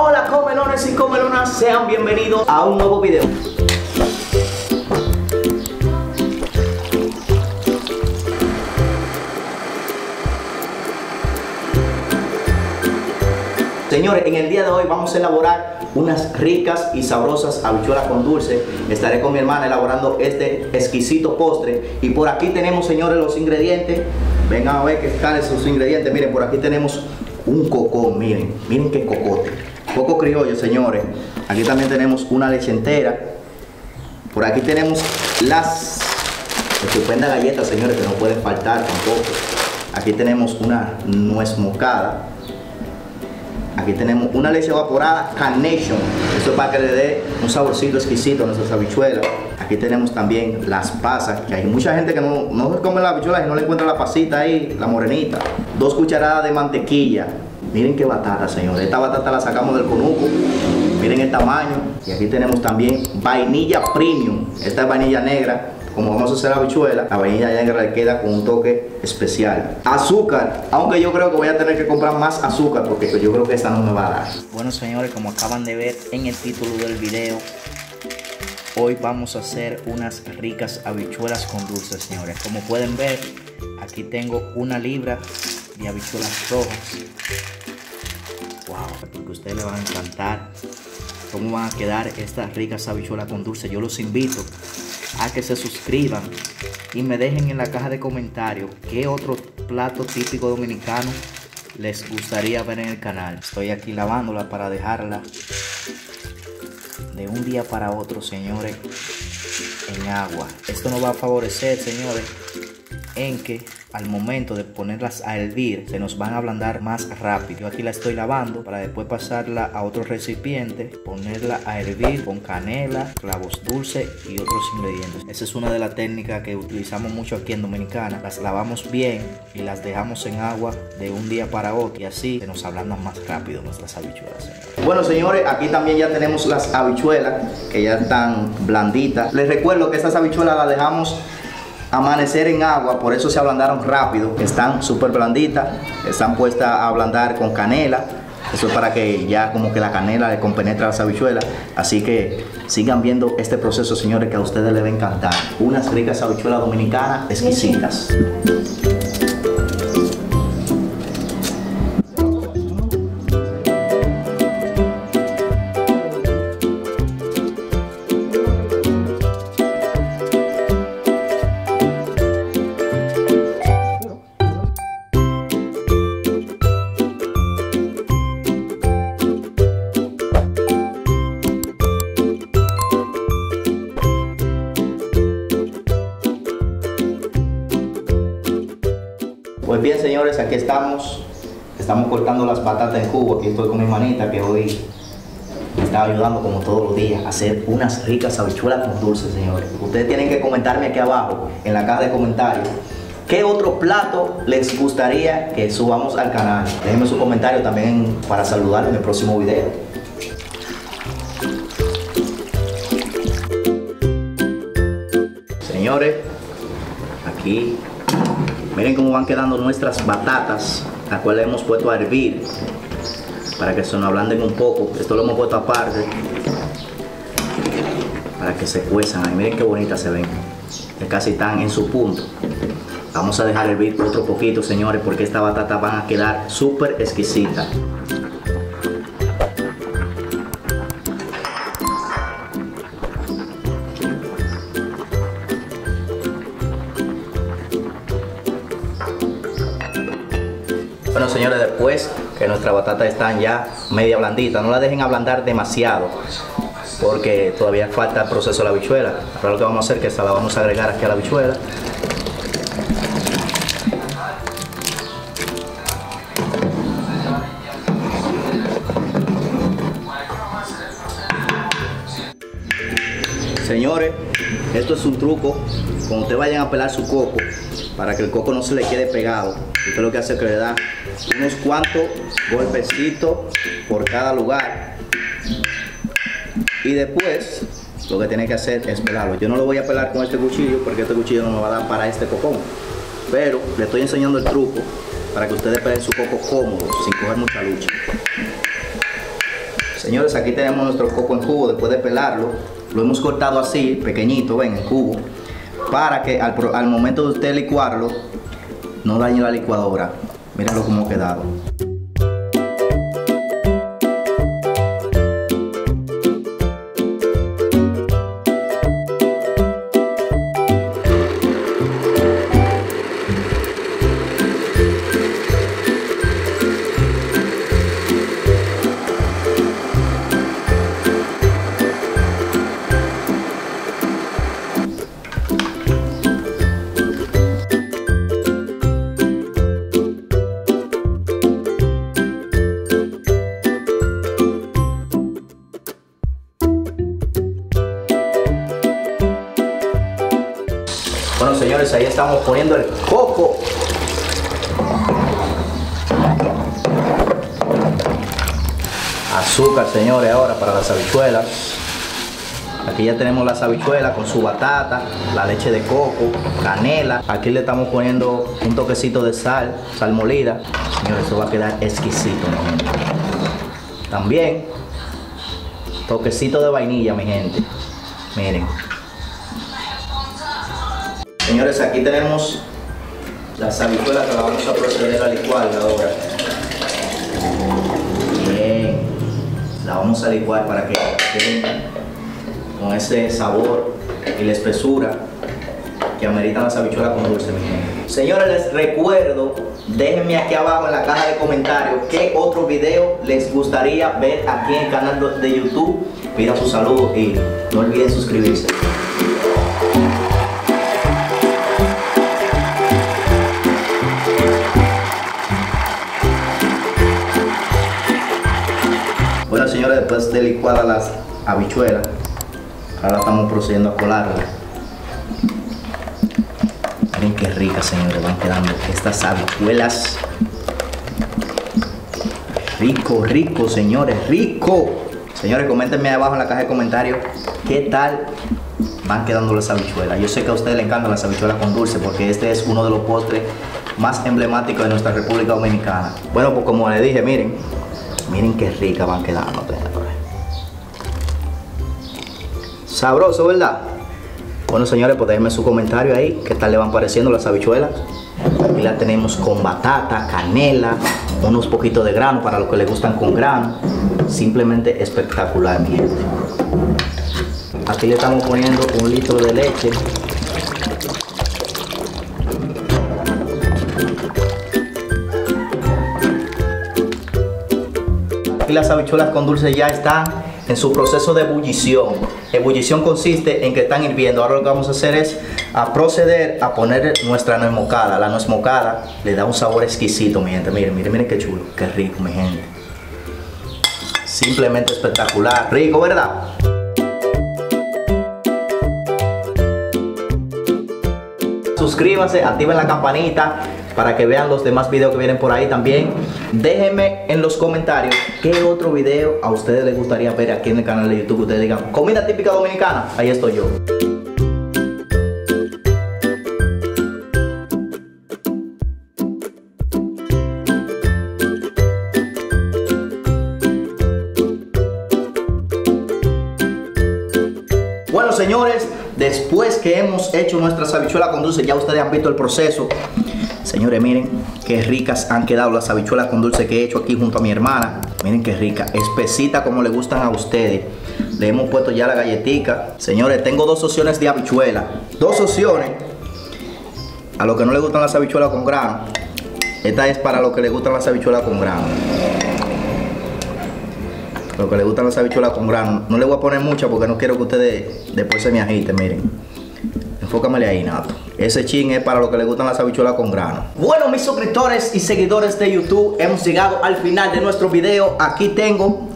Hola comelones y comelonas, sean bienvenidos a un nuevo video. Señores, en el día de hoy vamos a elaborar unas ricas y sabrosas habichuelas con dulce. Estaré con mi hermana elaborando este exquisito postre. Y por aquí tenemos, señores, los ingredientes. Vengan a ver qué están esos ingredientes. Miren, por aquí tenemos un cocón, miren, miren qué cocote. Coco criollo, señores. Aquí también tenemos una leche entera. Por aquí tenemos las estupendas galletas, señores, que no pueden faltar tampoco. Aquí tenemos una nuez moscada. Aquí tenemos una leche evaporada Carnation. Eso es para que le dé un saborcito exquisito a nuestras habichuelas. Aquí tenemos también las pasas, que hay mucha gente que no, no come las habichuelas y no le encuentra la pasita ahí, la morenita. Dos cucharadas de mantequilla. Miren qué batata, señores. Esta batata la sacamos del conuco. Miren el tamaño. Y aquí tenemos también vainilla premium. Esta es vainilla negra como vamos a hacer la habichuela, la vainilla negra le queda con un toque especial. Azúcar, aunque yo creo que voy a tener que comprar más azúcar porque yo creo que esta no me va a dar. Bueno señores, como acaban de ver en el título del video, hoy vamos a hacer unas ricas habichuelas con dulce señores. Como pueden ver, aquí tengo una libra de habichuelas rojas. Wow, porque ustedes les van a encantar cómo van a quedar estas ricas habichuelas con dulce. Yo los invito a que se suscriban y me dejen en la caja de comentarios qué otro plato típico dominicano les gustaría ver en el canal. Estoy aquí lavándola para dejarla de un día para otro, señores, en agua. Esto nos va a favorecer, señores, en que al momento de ponerlas a hervir se nos van a ablandar más rápido. Yo aquí la estoy lavando para después pasarla a otro recipiente, ponerla a hervir con canela, clavos dulces y otros ingredientes. Esa es una de las técnicas que utilizamos mucho aquí en Dominicana. Las lavamos bien y las dejamos en agua de un día para otro y así se nos ablandan más rápido nuestras habichuelas. Bueno señores, aquí también ya tenemos las habichuelas que ya están blanditas. Les recuerdo que estas habichuelas las dejamos amanecer en agua, por eso se ablandaron rápido. Están súper blanditas, están puestas a ablandar con canela. Eso es para que ya como que la canela le compenetre a las habichuelas. Así que sigan viendo este proceso, señores, que a ustedes les va a encantar. Unas ricas habichuelas dominicanas exquisitas. Pues bien, señores, aquí estamos. Estamos cortando las patatas en cubo. Aquí estoy con mi manita que hoy me está ayudando como todos los días a hacer unas ricas habichuelas con dulce, señores. Ustedes tienen que comentarme aquí abajo, en la caja de comentarios, qué otro plato les gustaría que subamos al canal. Déjenme su comentario también para saludar en el próximo video. Señores, aquí Miren cómo van quedando nuestras batatas, las cuales hemos puesto a hervir para que se nos ablanden un poco. Esto lo hemos puesto aparte para que se cuezan. Ahí miren qué bonitas se ven. Casi están en su punto. Vamos a dejar hervir otro poquito, señores, porque estas batatas van a quedar súper exquisitas. Bueno señores, después que nuestras batatas están ya media blanditas, no la dejen ablandar demasiado porque todavía falta el proceso de la habichuela. Ahora lo que vamos a hacer es que esta la vamos a agregar aquí a la habichuela. Señores, esto es un truco. Cuando ustedes vayan a pelar su coco, para que el coco no se le quede pegado, usted lo que hace es que le da unos cuantos golpecitos por cada lugar. Y después, lo que tiene que hacer es pelarlo. Yo no lo voy a pelar con este cuchillo porque este cuchillo no me va a dar para este cocón. Pero le estoy enseñando el truco para que ustedes pelen su coco cómodo, sin coger mucha lucha. Señores, aquí tenemos nuestro coco en cubo después de pelarlo. Lo hemos cortado así, pequeñito, ven, en cubo. Para que al, al momento de usted licuarlo, no dañe la licuadora. Mírenlo cómo ha quedado. Estamos poniendo el coco. Azúcar, señores, ahora para las habichuelas. Aquí ya tenemos las habichuelas con su batata, la leche de coco, canela. Aquí le estamos poniendo un toquecito de sal, sal molida. Señores, eso va a quedar exquisito, mi gente. También, toquecito de vainilla, mi gente. Miren. Señores, aquí tenemos las habichuelas que las vamos a proceder a licuar ahora. Bien, la vamos a licuar para que queden con ese sabor y la espesura que ameritan las habichuelas con dulce, mi gente. Señores, les recuerdo, déjenme aquí abajo en la caja de comentarios qué otro video les gustaría ver aquí en el canal de YouTube. Pidan su saludo y no olviden suscribirse. Bueno señores, después de licuadas las habichuelas, ahora estamos procediendo a colarlas. Miren qué ricas señores van quedando estas habichuelas. Rico, rico señores, rico. Señores, coméntenme abajo en la caja de comentarios qué tal van quedando las habichuelas. Yo sé que a ustedes les encantan las habichuelas con dulce porque este es uno de los postres más emblemáticos de nuestra República Dominicana. Bueno, pues como les dije, miren, Miren qué ricas van quedando, señores. Sabroso, ¿verdad? Bueno, señores, pues déjenme su comentario ahí. ¿Qué tal le van pareciendo las habichuelas? Aquí las tenemos con batata, canela, unos poquitos de grano para los que les gustan con grano. Simplemente espectacular, mi gente. Aquí le estamos poniendo un litro de leche Aquí las habichuelas con dulce ya están en su proceso de ebullición. Ebullición consiste en que están hirviendo. Ahora lo que vamos a hacer es a proceder a poner nuestra nuez moscada. La nuez moscada le da un sabor exquisito, mi gente. Miren, miren, miren qué chulo, qué rico, mi gente. Simplemente espectacular. Rico, ¿verdad? Suscríbanse, activen la campanita para que vean los demás videos que vienen por ahí también. Déjenme en los comentarios qué otro video a ustedes les gustaría ver aquí en el canal de YouTube. Ustedes digan, comida típica dominicana, ahí estoy yo. Bueno señores, después que hemos hecho nuestras habichuelas con dulce, ya ustedes han visto el proceso. Señores, miren qué ricas han quedado las habichuelas con dulce que he hecho aquí junto a mi hermana. Miren qué rica, espesita como le gustan a ustedes. Le hemos puesto ya la galletica. Señores, tengo dos opciones de habichuela. Dos opciones. A los que no les gustan las habichuelas con grano. Esta es para los que les gustan las habichuelas con grano. Los que les gustan las habichuelas con grano. No le voy a poner mucha porque no quiero que ustedes después se me agiten, miren. Enfócamele ahí, Nato. Ese chin es para los que les gustan las habichuelas con grano. Bueno, mis suscriptores y seguidores de YouTube, hemos llegado al final de nuestro video. Aquí tengo,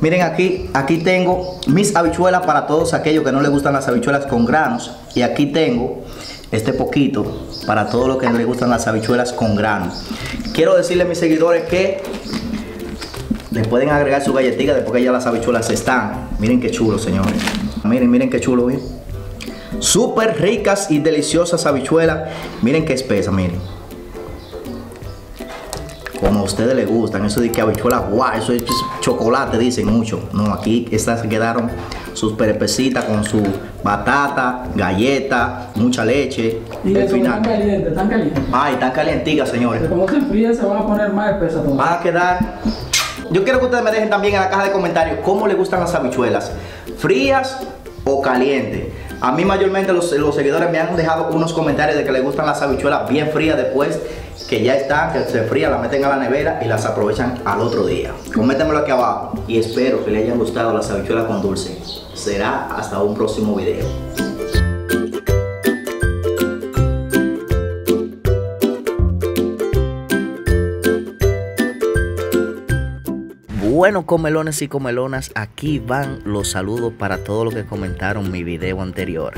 miren aquí, aquí tengo mis habichuelas para todos aquellos que no les gustan las habichuelas con granos. Y aquí tengo este poquito para todos los que no les gustan las habichuelas con granos. Quiero decirle a mis seguidores que le pueden agregar su galletita después que ya las habichuelas están. Miren qué chulo, señores. Miren, miren qué chulo, ¿bien? Súper ricas y deliciosas habichuelas. Miren qué espesa, miren. como a ustedes les gustan. Eso de que habichuelas, guau, eso es chocolate, dicen mucho. No, aquí estas quedaron sus perepecitas con su batata, galleta, mucha leche. Y El final. tan caliente, tan caliente. Ay, están calientitas, señores. Que como se enfríen se van a poner más espesas todavía. Van a quedar. Yo quiero que ustedes me dejen también en la caja de comentarios cómo les gustan las habichuelas, frías o calientes. A mí mayormente los, los seguidores me han dejado unos comentarios de que les gustan las habichuelas bien frías después que ya están, que se frían, las meten a la nevera y las aprovechan al otro día. Coméntemelo aquí abajo y espero que les hayan gustado las habichuelas con dulce. Será hasta un próximo video. Bueno, comelones y comelonas, aquí van los saludos para todos los que comentaron mi video anterior.